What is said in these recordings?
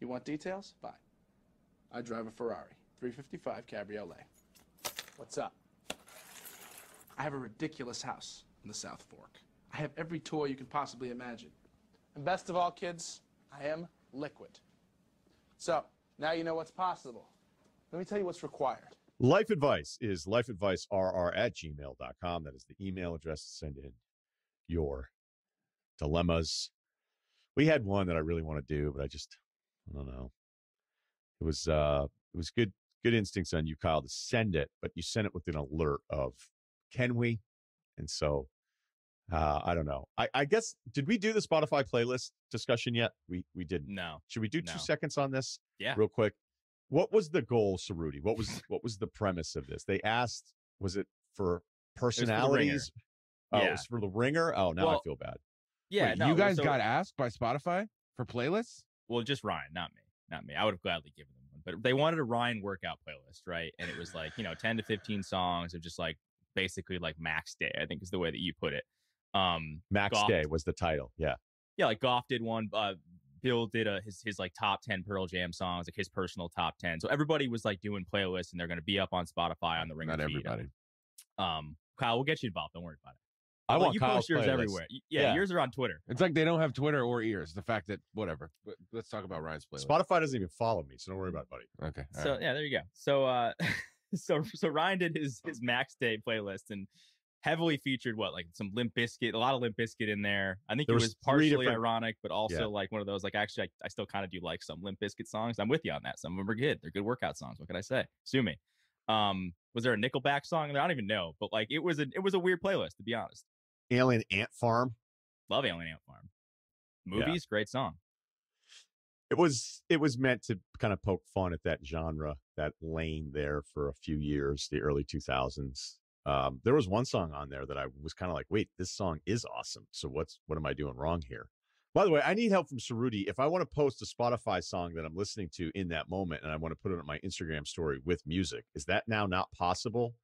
You want details? Fine. I drive a Ferrari 355 Cabriolet. What's up? I have a ridiculous house in the South Fork. I have every toy you can possibly imagine. And best of all, kids, I am liquid. So, now you know what's possible. Let me tell you what's required. Life advice is lifeadvicerr at gmail.com. That is the email address to send in your dilemmas. We had one that I really want to do, but I just I don't know. It was uh it was good good instincts on you, Kyle, to send it, but you sent it with an alert of can we? And so uh I don't know. I, I guess did we do the Spotify playlist discussion yet? We we didn't. No. Should we do No. two seconds on this? Yeah. Real quick. What was the goal, Ceruti? What was what was the premise of this? They asked, was it for the ringer. personalities? Oh, it was for the ringer? Oh, now I feel bad. Yeah, Wait, no, you guys so- got asked by Spotify for playlists? Well, just Ryen, not me, not me. I would have gladly given them one, but they wanted a Ryen workout playlist, right? And it was like you know, ten to fifteen songs of just like basically like max day. I think is the way that you put it. Um, Max Goff- Day was the title. Yeah. yeah, like Goff did one. Uh, Bill did a his his like top ten Pearl Jam songs, like his personal top ten. So everybody was like doing playlists, and they're going to be up on Spotify on the Ringer Not feed. everybody. Um, Kyle, we'll get you involved. Don't worry about it. I But want you Kyle's post yours playlist. everywhere. Yeah, Yeah. yours are on Twitter. It's like they don't have Twitter or ears. The fact that whatever. But let's talk about Ryen's playlist. Spotify doesn't even follow me, so don't worry about it, buddy. Okay. all So right. yeah, there you go. So uh so so Ryen did his his Max Day playlist and heavily featured what like some Limp Bizkit, a lot of Limp Bizkit in there. I think There it was was partially different- ironic, but also Yeah. like one of those like actually I, I still kind of do like some Limp Bizkit songs. I'm with you on that. Some of them are good. They're good workout songs. What can I say? Sue me. Um, was there a Nickelback song in there? I don't even know, but like it was a it was a weird playlist to be honest. Alien Ant Farm. Love Alien Ant Farm. Yeah. Movies, great song. It was it was meant to kind of poke fun at that genre, that lane there for a few years, the early 2000s. Um, there was one song on there that I was kind of like, wait, this song is awesome. So what's what am I doing wrong here? By the way, I need help from Ceruti. If I want to post a Spotify song that I'm listening to in that moment and I want to put it on my Instagram story with music, is that now not possible?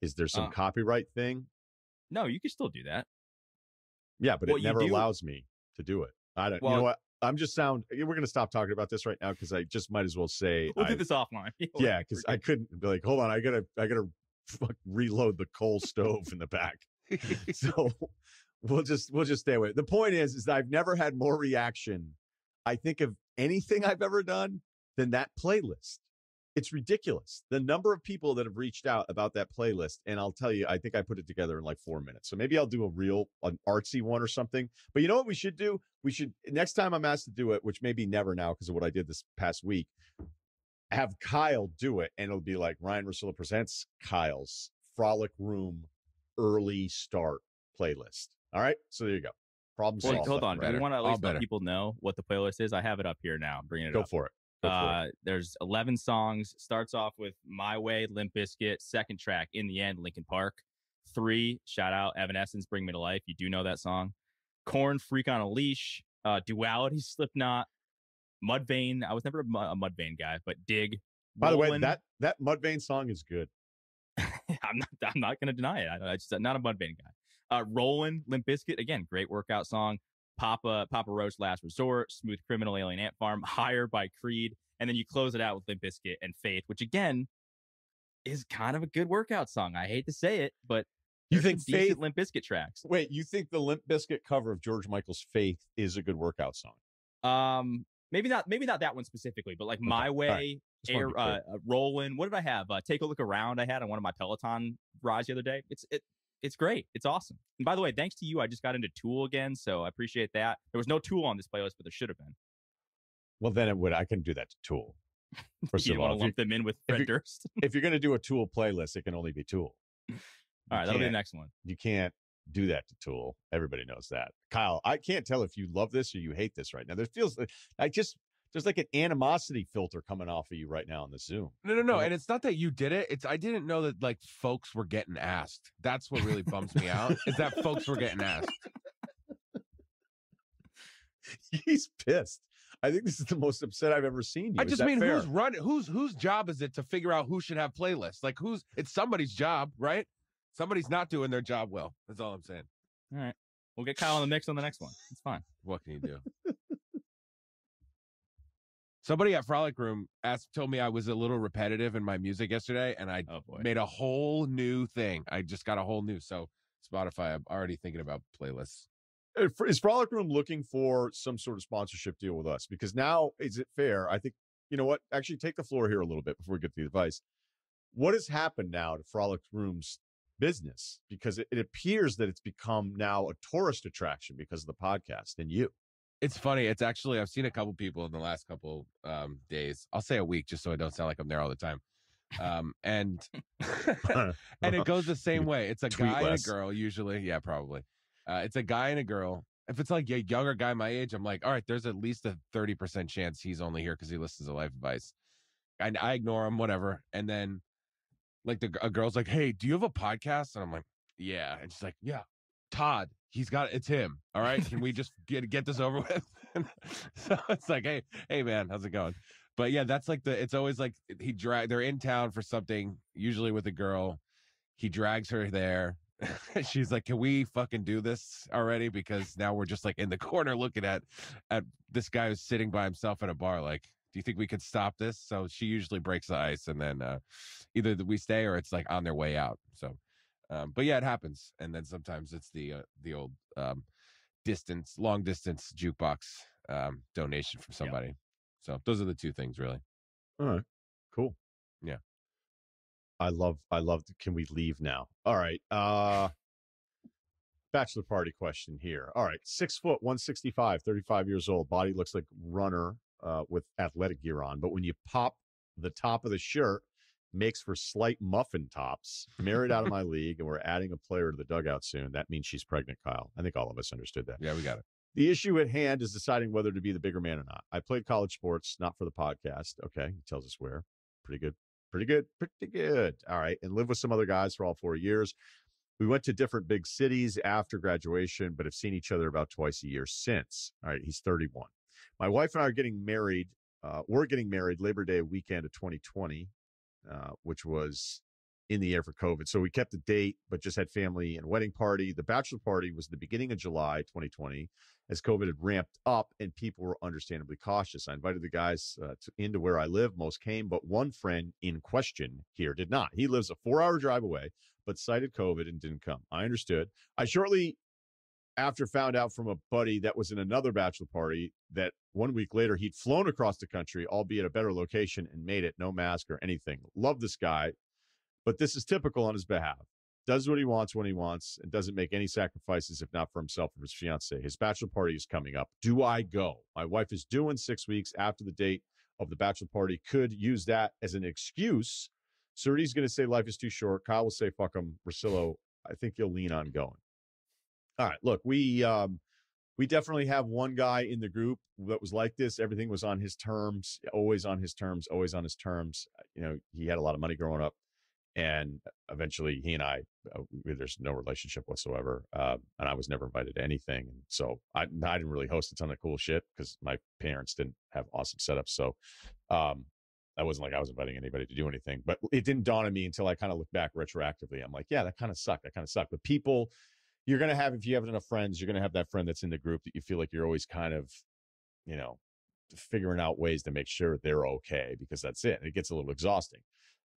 Is there some Uh, copyright thing? No, you can still do that. Yeah, but What it never do- allows me to do it. I don't. you know what? I'm just sound. Eh, we're going to stop talking about this right now because I just might as well say. We'll I- do this offline. yeah, because I couldn't be like, hold on, I gotta, I gotta fuck, reload the coal stove in the back. so we'll just, we'll just stay away. The point is, is that I've never had more reaction. I think of anything I've ever done than that playlist. It's ridiculous. The number of people that have reached out about that playlist, and I'll tell you, I think I put it together in like four minutes. So maybe I'll do a real, an artsy one or something. But you know what we should do? We should next time I'm asked to do it, which may be never now because of what I did this past week have Kyle do it, and it'll be like Ryen Russillo presents Kyle's Frolic Room early start playlist. All right, so there you go. Problem Wait, solved. hold on. right. you want to at least let better. people know what the playlist is? I have it up here now. I'm bringing it Go up. for it. Go for it. Uh, there's 11 songs. Starts off with My Way, Limp Bizkit. Second track, In the End, Linkin Park. Three, shout out Evanescence, Bring Me to Life. You do know that song. Korn, Freak on a Leash. Uh, Duality, Slipknot. Mudvayne. I was never a, a Mudvayne guy, but Dig. By the way, that that Mudvayne song is good. I'm not. I'm not going to deny it. I, I just not a Mudvayne guy. Uh, Rollin', Limp Bizkit again, great workout song. Papa Papa Roach, Last Resort, Smooth Criminal, Alien Ant Farm, Higher by Creed, and then you close it out with Limp Bizkit and Faith, which again is kind of a good workout song. I hate to say it, but You think Faith? Limp Bizkit tracks? Wait, you think the Limp Bizkit cover of George Michael's "Faith" is a good workout song? Um, maybe not. Maybe not that one specifically, but like My Way, right. Air, uh, uh, Rollin'. What did I have? Uh, Take a look around. I had on one of my Peloton rides the other day. It's it. It's great. It's awesome. And by the way, thanks to you, I just got into Tool again, so I appreciate that. There was no Tool on this playlist, but there should have been. Well, then it would. I can do that to Tool. First you of want all, to if, you, lump them in with if Fred you- Durst? if you're going to do a Tool playlist, it can only be Tool. All right, that'll be the next one. You can't do that to Tool. Everybody knows that. Kyle, I can't tell if you love this or you hate this right now. There feels like I just there's like an animosity filter coming off of you right now on the Zoom. No, no, no. And it's not that you did it. It's I didn't know that like folks were getting asked. That's what really bums me out. Is that folks were getting asked. He's pissed. I think this is the most upset I've ever seen you. I Is just mean fair? who's run whose whose job is it to figure out who should have playlists? Like who's it's somebody's job, right? Somebody's not doing their job well. That's all I'm saying. All right, we'll get Kyle in the mix on the next one. It's fine. What can you do? Somebody at Frolic Room asked, told me I was a little repetitive in my music yesterday, and I Oh made a whole new thing. I just got a whole new. So Spotify, I'm already thinking about playlists. Uh, Is Frolic Room looking for some sort of sponsorship deal with us? Because now, is it fair? I think, you know what? Actually, take the floor here a little bit before we get to the advice. What has happened now to Frolic Room's business? Because it, it appears that it's become now a tourist attraction because of the podcast and you. It's funny. It's actually I've seen a couple people in the last couple um, days. I'll say a week just so I don't sound like I'm there all the time. Um, and and it goes the same way. It's a Tweet guy less. and a girl usually. Yeah, probably. Uh, it's a guy and a girl. If it's like a younger guy my age, I'm like, all right, there's at least a 30% chance he's only here because he listens to life advice. And I ignore him, whatever. And then like the a girl's like, Hey, do you have a podcast? And I'm like, Yeah. And she's like, Yeah, Todd, he's got it's him. All right. Can we just get get this over with? so it's like, hey, hey man, how's it going? But yeah, that's like the it's always like he drag they're in town for something, usually with a girl. He drags her there. She's like, "Can we fucking do this already?" Because now we're just like in the corner looking at at this guy who's sitting by himself at a bar. Like, do you think we could stop this? So she usually breaks the ice, and then uh, either we stay or it's like on their way out. So, um, but yeah, it happens. And then sometimes it's the uh, the old um, distance, long distance jukebox um, donation from somebody. So those are the two things, really. All right. Cool. Yeah. I love I love can we leave now? All right. Uh bachelor party question here. All right. Six foot, 165, 35 years old. Body looks like runner uh with athletic gear on. But when you pop the top of the shirt, makes for slight muffin tops. Married out of my league, and we're adding a player to the dugout soon. That means she's pregnant, Kyle. I think all of us understood that. Yeah, we got it. The issue at hand is deciding whether to be the bigger man or not. I played college sports, not for the podcast. Okay. He tells us where. Pretty good. Pretty good. Pretty good. All right. And lived with some other guys for all four years. We went to different big cities after graduation, but have seen each other about twice a year since. All right. He's 31. My wife and I are getting married. Uh, we're getting married Labor Day weekend of 2020, uh, which was in the air for COVID. So we kept the date, but just had family and wedding party. The bachelor party was the beginning of July 2020 as COVID had ramped up and people were understandably cautious. I invited the guys uh, to, into where I live. Most came, but one friend in question here did not. He lives a four hour drive away, but cited COVID and didn't come. I understood. I shortly after found out from a buddy that was in another bachelor party that one week later he'd flown across the country, albeit a better location, and made it no mask or anything. Love this guy, but this is typical on his behalf does what he wants when he wants and doesn't make any sacrifices if not for himself or his fiance. His bachelor party is coming up. Do I go? My wife is due in six weeks after the date of the bachelor party. Could use that as an excuse. Ceruti's going to say life is too short. Kyle will say fuck him. Russillo, I think you'll lean on going. All right, look, we um we definitely have one guy in the group that was like this. Everything was on his terms, always on his terms, always on his terms. You know, he had a lot of money growing up and eventually he and I, uh, there's no relationship whatsoever. Uh, and I was never invited to anything. And so I, I didn't really host a ton of cool shit because my parents didn't have awesome setups. So, um, I wasn't like I was inviting anybody to do anything, but it didn't dawn on me until I kind of looked back retroactively. I'm like, yeah, that kind of sucked. That kind of sucked. But people, you're going to have, if you have enough friends, you're going to have that friend that's in the group that you feel like you're always kind of, you know, figuring out ways to make sure they're okay because that's it. It gets a little exhausting.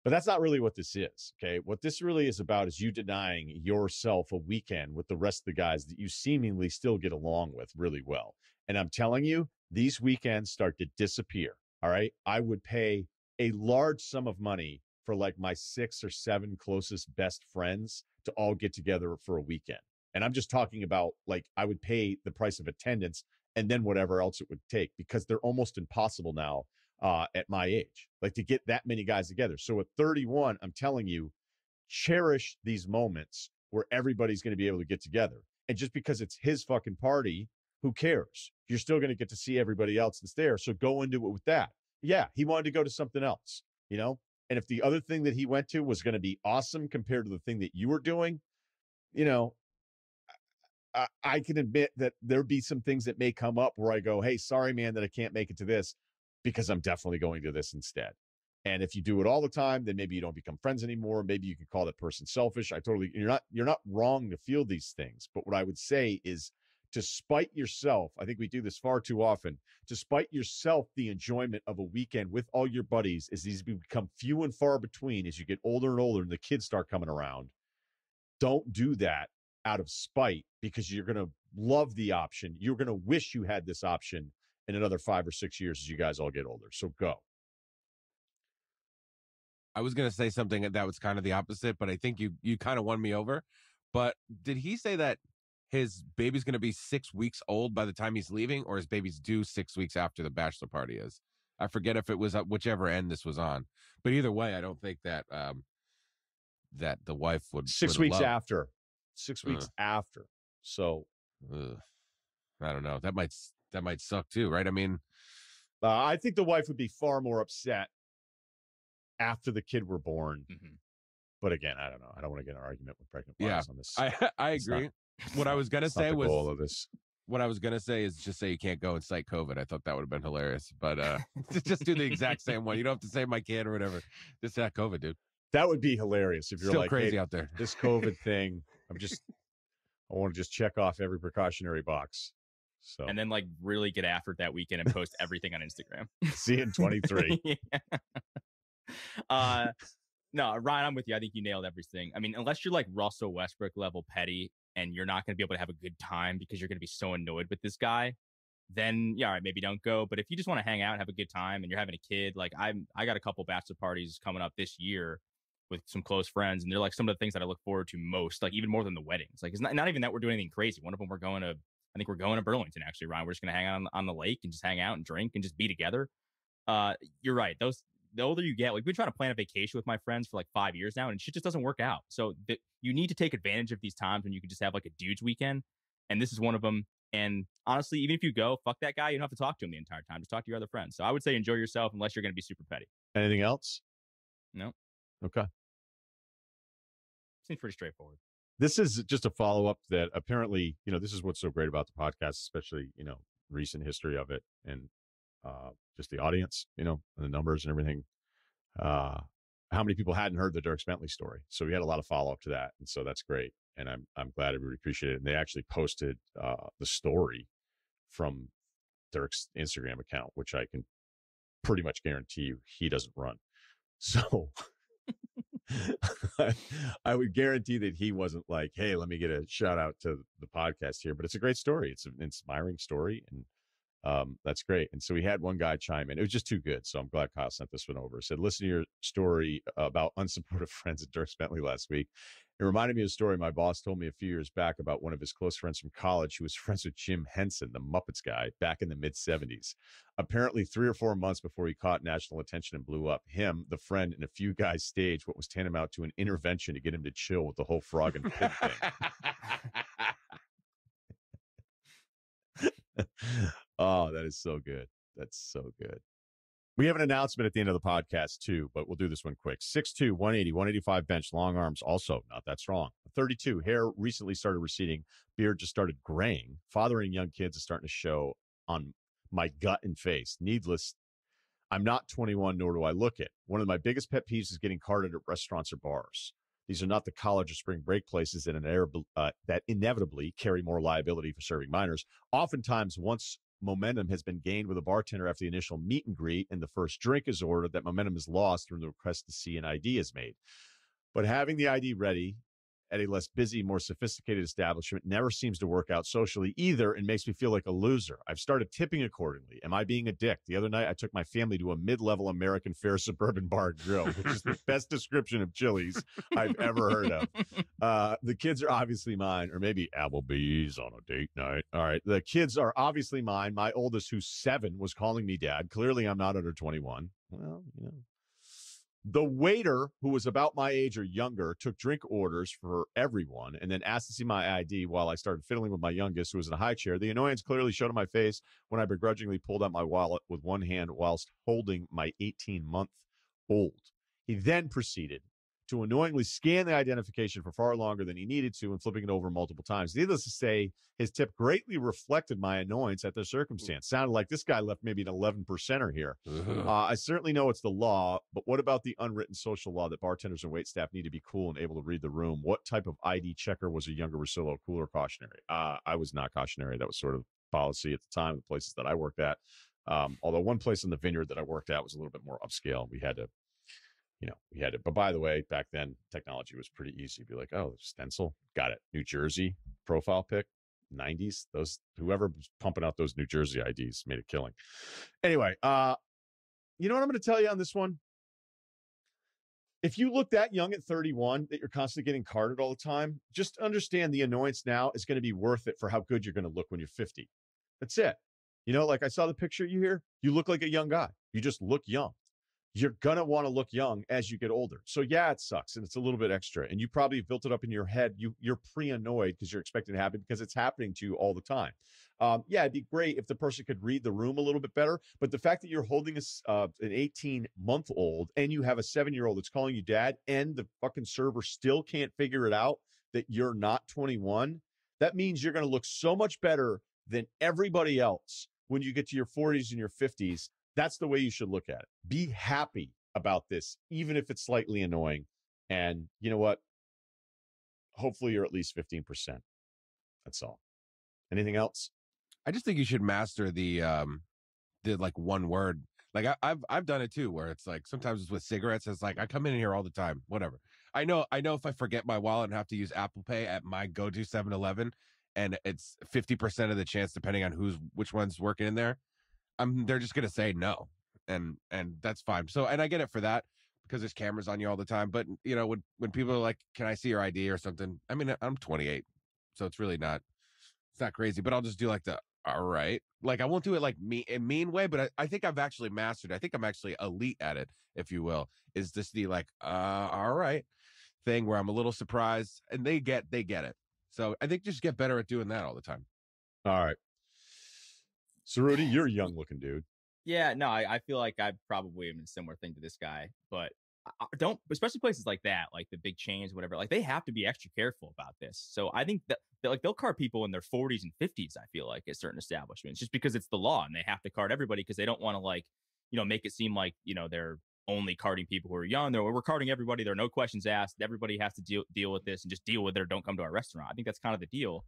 But that's not really what this is. Okay. What this really is about is you denying yourself a weekend with the rest of the guys that you seemingly still get along with really well. And I'm telling you, these weekends start to disappear. All right. I would pay a large sum of money for like my six or seven closest best friends to all get together for a weekend. And I'm just talking about like I would pay the price of attendance and then whatever else it would take because they're almost impossible now uh, at my age, like to get that many guys together. So at 31, I'm telling you, cherish these moments where everybody's going to be able to get together. And just because it's his fucking party, who cares? You're still going to get to see everybody else that's there. So go into it with that. Yeah, he wanted to go to something else, you know? And if the other thing that he went to was going to be awesome compared to the thing that you were doing, you know, I, can admit that there'll be some things that may come up where I go, hey, sorry, man, that I can't make it to this because I'm definitely going to this instead. And if you do it all the time, then maybe you don't become friends anymore. Maybe you can call that person selfish. I totally you're not you're not wrong to feel these things. But what I would say is to spite yourself. I think we do this far too often. To spite yourself the enjoyment of a weekend with all your buddies is these become few and far between as you get older and older and the kids start coming around. Don't do that out of spite because you're going to love the option. You're going to wish you had this option in another five or six years as you guys all get older. So go. I was gonna say something that was kind of the opposite, but I think you you kind of won me over. But did he say that his baby's gonna be six weeks old by the time he's leaving, or his baby's due six weeks after the bachelor party is? I forget if it was at whichever end this was on, but either way, I don't think that um that the wife would Six would weeks after. Six weeks after. So Ugh. I don't know. That might that might suck too, right? I mean, uh, I think the wife would be far more upset after the kid were born. Mhm. But again, I don't know. I don't want to get in an argument with pregnant Yeah, on this. I I It's not- agree. what I was gonna say was goal of this. what I was gonna say is just say you can't go and cite COVID. I thought that would have been hilarious, but uh just do the exact same one. You don't have to say my kid or whatever. Just that COVID, dude. That would be hilarious if you're Still like, crazy hey, out there. this COVID thing. I'm just, I want to just check off every precautionary box. So And then like really get after it that weekend and post everything on Instagram. see you in 23. Yeah. uh no, Ryen, I'm with you. I think you nailed everything. I mean, unless you're like Russell Westbrook level petty and you're not going to be able to have a good time because you're going to be so annoyed with this guy, then yeah, all right, maybe don't go. But if you just want to hang out and have a good time and you're having a kid, like I'm, I got a couple bachelor parties coming up this year with some close friends, and they're like some of the things that I look forward to most, like even more than the weddings. Like it's not, not even that we're doing anything crazy. One of them we're going to, I think we're going to Burlington actually, Ryen. We're just going to hang out on, on the lake and just hang out and drink and just be together. Uh, you're right. Those the older you get, like we've been trying to plan a vacation with my friends for like five years now, and shit just doesn't work out. So th- you need to take advantage of these times when you can just have like a dude's weekend, and this is one of them. And honestly, even if you go, fuck that guy. You don't have to talk to him the entire time. Just talk to your other friends. So I would say enjoy yourself, unless you're going to be super petty. Anything else? No. Okay. Seems pretty straightforward. This is just a follow up that apparently, you know, this is what's so great about the podcast, especially, you know, recent history of it and uh, just the audience, you know, and the numbers and everything. Uh, how many people hadn't heard the Dierks Bentley story? So we had a lot of follow up to that, and so that's great. And I'm I'm glad everybody appreciated it. And they actually posted uh, the story from Dierks' Instagram account, which I can pretty much guarantee you he doesn't run. So I would guarantee that he wasn't like, "Hey, let me get a shout out to the podcast here." But it's a great story. It's an inspiring story, and um, that's great. And so we had one guy chime in. It was just too good. So I'm glad Kyle sent this one over. Said, "Listen to your story about unsupportive friends at Dierks Bentley last week. It reminded me of a story my boss told me a few years back about one of his close friends from college who was friends with Jim Henson, the Muppets guy, back in the mid 70s. Apparently, three or four months before he caught national attention and blew up, him, the friend, and a few guys staged what was tantamount to an intervention to get him to chill with the whole frog and pig thing. oh, that is so good. That's so good. We have an announcement at the end of the podcast, too, but we'll do this one quick. 6'2, 180, 185 bench, long arms, also not that strong. 32, hair recently started receding, beard just started graying. Fathering young kids is starting to show on my gut and face. Needless, I'm not 21, nor do I look it. One of my biggest pet peeves is getting carded at restaurants or bars. These are not the college or spring break places uh, that inevitably carry more liability for serving minors. Oftentimes, once momentum has been gained with a bartender after the initial meet and greet and the first drink is ordered, that momentum is lost when the request to see an ID is made. But having the ID ready at a less busy, more sophisticated establishment never seems to work out socially either and makes me feel like a loser. I've started tipping accordingly. Am I being a dick? The other night, I took my family to a mid level American fare suburban bar and grill, which is the best description of Chili's I've ever heard of. Uh, the kids are obviously mine, or maybe Applebee's on a date night. All right. The kids are obviously mine. My oldest, who's seven, was calling me dad. Clearly, I'm not under 21. Well, you know. The waiter, who was about my age or younger, took drink orders for everyone and then asked to see my ID while I started fiddling with my youngest, who was in a high chair. The annoyance clearly showed on my face when I begrudgingly pulled out my wallet with one hand whilst holding my 18 month old. He then proceeded to annoyingly scan the identification for far longer than he needed to and flipping it over multiple times. Needless to say, his tip greatly reflected my annoyance at the circumstance. Sounded like this guy left maybe an 11 percenter here. Uh, I certainly know it's the law, but what about the unwritten social law that bartenders and wait staff need to be cool and able to read the room? What type of ID checker was a younger Russillo, cool or cautionary? Uh, I was not cautionary. That was sort of policy at the time, the places that I worked at. Um, although one place in the vineyard that I worked at was a little bit more upscale. We had to, you know, we had it. But by the way, back then technology was pretty easy. Be like, oh, stencil, got it. New Jersey profile pic, 90s. Those whoever was pumping out those New Jersey IDs made a killing. Anyway, uh, you know what I'm going to tell you on this one? If you look that young at 31, that you're constantly getting carded all the time, just understand the annoyance now is going to be worth it for how good you're going to look when you're 50. That's it. You know, like I saw the picture you here. You look like a young guy. You just look young. You're gonna want to look young as you get older. So yeah, it sucks and it's a little bit extra. And you probably built it up in your head. You you're pre-annoyed because you're expecting it to happen because it's happening to you all the time. Um, yeah, it'd be great if the person could read the room a little bit better. But the fact that you're holding a, uh, an 18 month old and you have a seven year old that's calling you dad, and the fucking server still can't figure it out that you're not 21, that means you're going to look so much better than everybody else when you get to your 40s and your 50s. That's the way you should look at it. Be happy about this, even if it's slightly annoying. And you know what? Hopefully, you're at least 15%. That's all. Anything else? I just think you should master the um the like one word. Like I, I've I've done it too, where it's like sometimes it's with cigarettes. It's like I come in here all the time, whatever. I know I know if I forget my wallet and have to use Apple Pay at my go to 7-Eleven, and it's fifty percent of the chance, depending on who's which one's working in there, I'm they're just gonna say no, and and that's fine. So and I get it for that because there's cameras on you all the time. But you know when when people are like, "Can I see your ID or something?" I mean, I'm 28, so it's really not it's not crazy. But I'll just do like the all right. Like I won't do it like me a mean way, but I, I think I've actually mastered. it. I think I'm actually elite at it, if you will. Is this the like uh all right thing where I'm a little surprised and they get they get it. So I think just get better at doing that all the time. All right. So, Rudy, you're a young looking dude. Yeah, no, I, I feel like I probably am a similar thing to this guy, but I, I don't, especially places like that, like the big chains, whatever. Like they have to be extra careful about this. So I think that that, like they'll card people in their 40s and 50s. I feel like at certain establishments, just because it's the law and they have to card everybody because they don't want to like, you know, make it seem like you know they're only carding people who are young. They're we're carding everybody. There are no questions asked. Everybody has to deal deal with this and just deal with it or don't come to our restaurant. I think that's kind of the deal.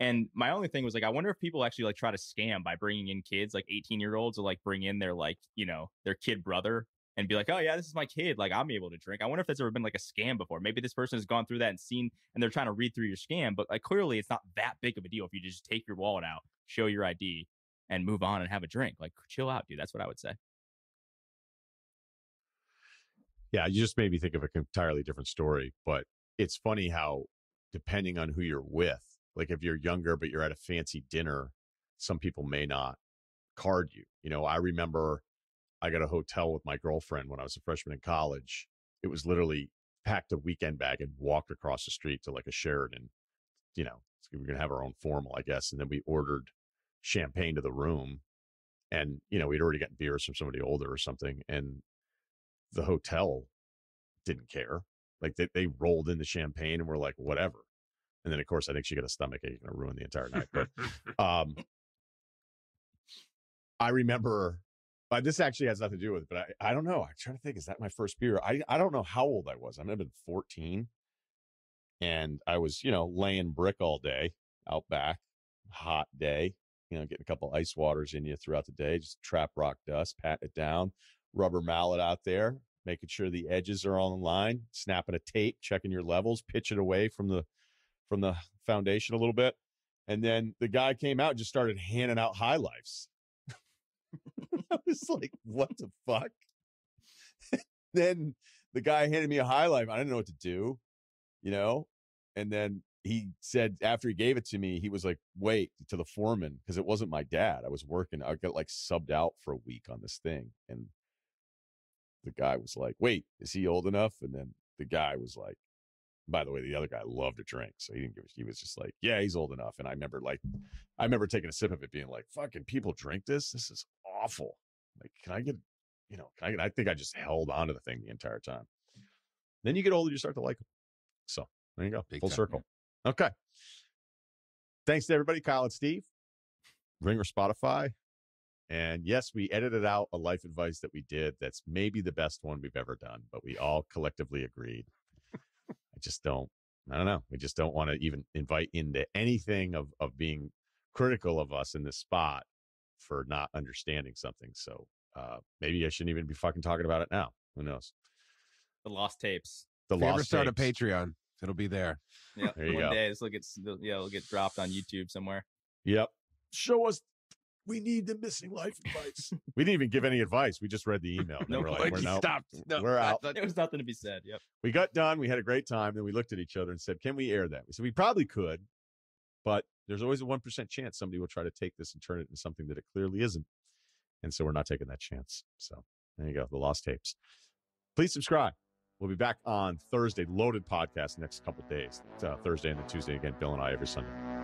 And my only thing was like, I wonder if people actually like try to scam by bringing in kids, like 18 year olds, or like bring in their like, you know, their kid brother and be like, oh yeah, this is my kid. Like I'm able to drink. I wonder if that's ever been like a scam before. Maybe this person has gone through that and seen, and they're trying to read through your scam. But like clearly, it's not that big of a deal if you just take your wallet out, show your ID, and move on and have a drink. Like chill out, dude. That's what I would say. Yeah, you just made me think of an entirely different story. But it's funny how, depending on who you're with, like if you're younger but you're at a fancy dinner, some people may not card you. You know, I remember I got a hotel with my girlfriend when I was a freshman in college. It was literally packed a weekend bag and walked across the street to like a Sheraton. You know, we we're gonna have our own formal, I guess, and then we ordered champagne to the room, and you know we'd already gotten beers from somebody older or something, and the hotel didn't care. Like they, they rolled in the champagne and were like, whatever. And then of course I think she got a stomach ache and ruined the entire night. But um I remember uh, this actually has nothing to do with it, but I, I don't know. I'm trying to think, is that my first beer? I, I don't know how old I was. I might have been 14. And I was, you know, laying brick all day out back, hot day, you know, getting a couple ice waters in you throughout the day, just trap rock dust, pat it down, rubber mallet out there, making sure the edges are on the line, snapping a tape, checking your levels, pitch it away from the from the foundation a little bit. And then the guy came out and just started handing out high lifes. I was like, what the fuck? then the guy handed me a high life. I didn't know what to do, you know? And then he said after he gave it to me, he was like, wait to the foreman, because it wasn't my dad. I was working, I got like subbed out for a week on this thing. And the guy was like, wait, is he old enough? And then the guy was like, by the way, the other guy loved to drink, so he didn't give. a- He was just like, "Yeah, he's old enough." And I remember, like, I remember taking a sip of it, being like, "Fucking people drink this. This is awful." Like, can I get, you know, can I get? I think I just held on to the thing the entire time. Then you get older, you start to like them. So there you go, Big full time, circle. Okay. Thanks to everybody, Kyle and Steve, Ringer Spotify. And yes, we edited out a life advice that we did. That's maybe the best one we've ever done, but we all collectively agreed. I just don't, I don't know. We just don't want to even invite into anything of, of being critical of us in this spot for not understanding something. So uh, maybe I shouldn't even be fucking talking about it now. Who knows? The lost tapes. The If you ever lost start a. Patreon, it'll be there. Yeah, There you one go. day this will get yeah, it'll get dropped on YouTube somewhere. Yep. Show us. We need the missing life advice. we didn't even give any advice. We just read the email. and No we're like, we're, He no- stopped. No, we're out. thought- There was nothing to be said. Yep. we got done. We had a great time. Then we looked at each other and said, "Can we air that?" We said we probably could, but there's always a one percent chance somebody will try to take this and turn it into something that it clearly isn't, and so we're not taking that chance. So there you go, the lost tapes. Please subscribe. We'll be back on Thursday. Loaded podcast next couple days. Uh, Thursday and then Tuesday again. Bill and I every Sunday.